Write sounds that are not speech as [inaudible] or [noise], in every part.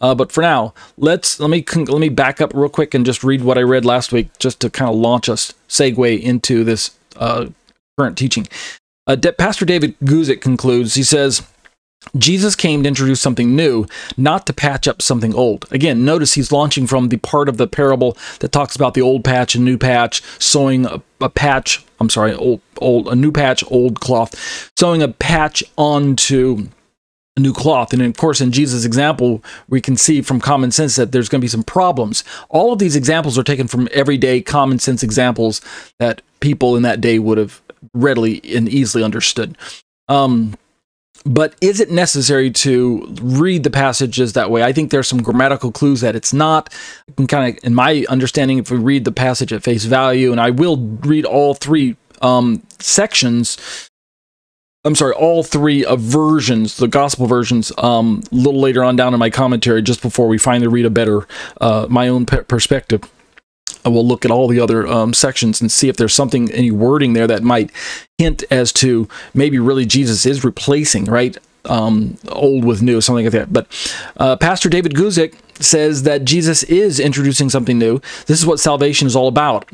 Uh, but for now, let's let me let me back up real quick and just read what I read last week, just to kind of launch us segue into this uh, current teaching. Uh, Pastor David Guzik concludes. He says. Jesus came to introduce something new, not to patch up something old. Again, notice he's launching from the part of the parable that talks about the old patch and new patch, sewing a, a patch, I'm sorry, old, old, a new patch, old cloth, sewing a patch onto a new cloth. And of course, in Jesus' example, we can see from common sense that there's going to be some problems. All of these examples are taken from everyday common sense examples that people in that day would have readily and easily understood. Um, but is it necessary to read the passages that way? I think there's some grammatical clues that it's not. I can Kind of, in my understanding, if we read the passage at face value, and I will read all three um, sections I'm sorry, all three of versions, the gospel versions, um, a little later on down in my commentary, just before we finally read a better, uh, my own perspective. I will look at all the other um, sections and see if there's something, any wording there that might hint as to maybe really Jesus is replacing, right? Um, old with new, something like that. But uh, Pastor David Guzik says that Jesus is introducing something new. This is what salvation is all about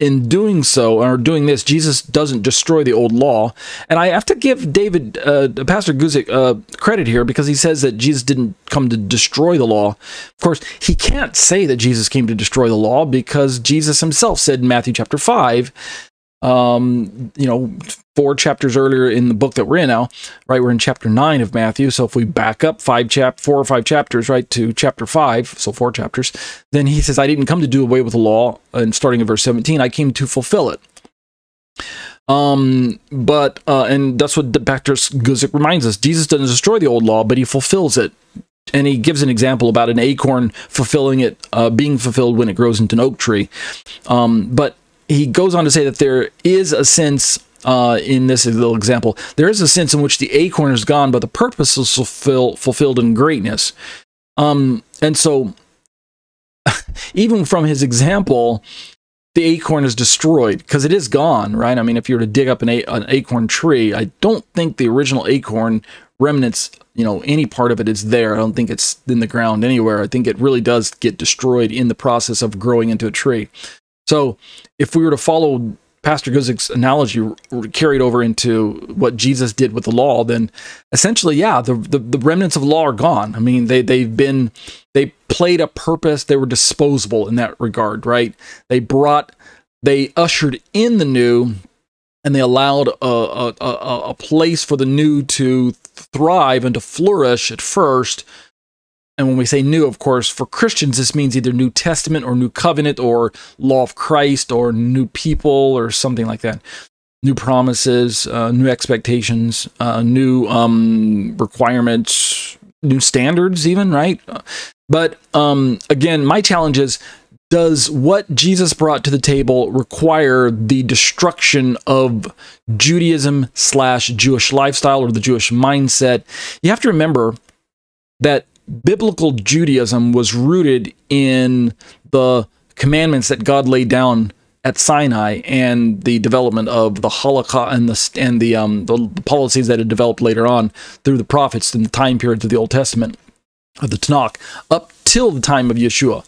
in doing so or doing this, Jesus doesn't destroy the old law. And I have to give David, uh, Pastor Guzik, uh, credit here because he says that Jesus didn't come to destroy the law. Of course, he can't say that Jesus came to destroy the law because Jesus himself said in Matthew chapter 5 um, you know, four chapters earlier in the book that we're in now, right? We're in chapter nine of Matthew. So if we back up five chap, four or five chapters, right, to chapter five, so four chapters, then he says, "I didn't come to do away with the law." And starting in verse seventeen, I came to fulfill it. Um, but uh, and that's what Dr. Guzik reminds us: Jesus doesn't destroy the old law, but he fulfills it. And he gives an example about an acorn fulfilling it, uh, being fulfilled when it grows into an oak tree. Um, but he goes on to say that there is a sense uh, in this little example, there is a sense in which the acorn is gone, but the purpose is fulfill, fulfilled in greatness. Um, and so, [laughs] even from his example, the acorn is destroyed because it is gone, right? I mean, if you were to dig up an, an acorn tree, I don't think the original acorn remnants, you know, any part of it is there. I don't think it's in the ground anywhere. I think it really does get destroyed in the process of growing into a tree. So if we were to follow Pastor Guzik's analogy carried over into what Jesus did with the law, then essentially, yeah, the, the, the, remnants of law are gone. I mean, they, they've been, they played a purpose. They were disposable in that regard, right? They brought, they ushered in the new and they allowed a, a, a, a place for the new to thrive and to flourish at first and when we say new, of course, for Christians, this means either New Testament or New Covenant or Law of Christ or new people or something like that. New promises, uh, new expectations, uh, new um, requirements, new standards, even, right? But um, again, my challenge is does what Jesus brought to the table require the destruction of Judaism slash Jewish lifestyle or the Jewish mindset? You have to remember that biblical Judaism was rooted in the commandments that God laid down at Sinai and the development of the halakhah and the and the um the policies that had developed later on through the prophets in the time periods of the Old Testament of the Tanakh up till the time of Yeshua.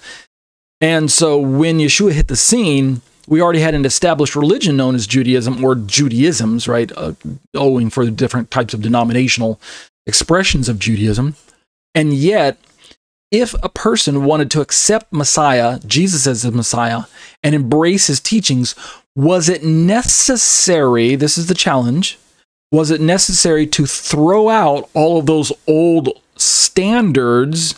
And so when Yeshua hit the scene, we already had an established religion known as Judaism or Judaisms, right? Uh, owing for the different types of denominational expressions of Judaism. And yet, if a person wanted to accept Messiah, Jesus as the Messiah, and embrace his teachings, was it necessary? This is the challenge. Was it necessary to throw out all of those old standards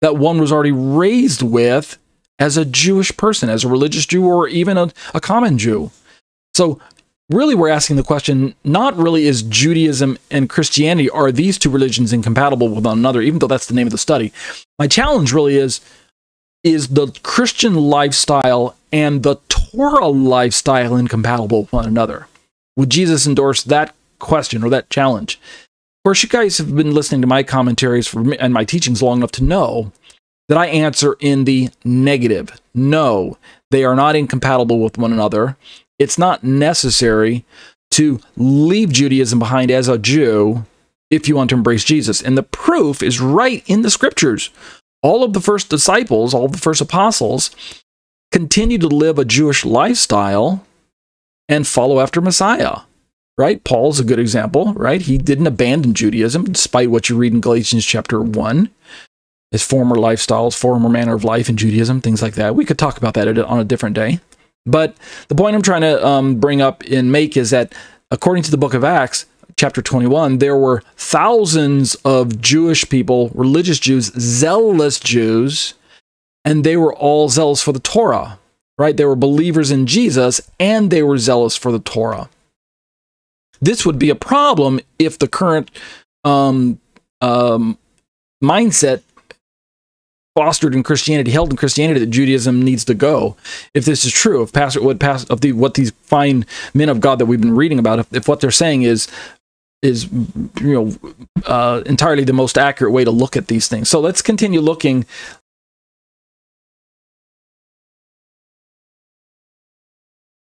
that one was already raised with as a Jewish person, as a religious Jew, or even a, a common Jew? So really we're asking the question not really is Judaism and Christianity are these two religions incompatible with one another even though that's the name of the study? My challenge really is is the Christian lifestyle and the Torah lifestyle incompatible with one another? Would Jesus endorse that question or that challenge? Of course you guys have been listening to my commentaries for, and my teachings long enough to know that I answer in the negative. No they are not incompatible with one another it's not necessary to leave Judaism behind as a Jew if you want to embrace Jesus. And the proof is right in the scriptures. all of the first disciples, all of the first apostles, continued to live a Jewish lifestyle and follow after Messiah. Right? Paul's a good example, right? He didn't abandon Judaism despite what you read in Galatians chapter 1 his former lifestyles, former manner of life in Judaism, things like that. We could talk about that on a different day. But the point I'm trying to um, bring up and make is that according to the book of Acts, chapter 21, there were thousands of Jewish people, religious Jews, zealous Jews, and they were all zealous for the Torah, right? They were believers in Jesus and they were zealous for the Torah. This would be a problem if the current um, um, mindset fostered in Christianity, held in Christianity, that Judaism needs to go. If this is true, if pastor what past of the what these fine men of God that we've been reading about, if, if what they're saying is is you know uh, entirely the most accurate way to look at these things. So let's continue looking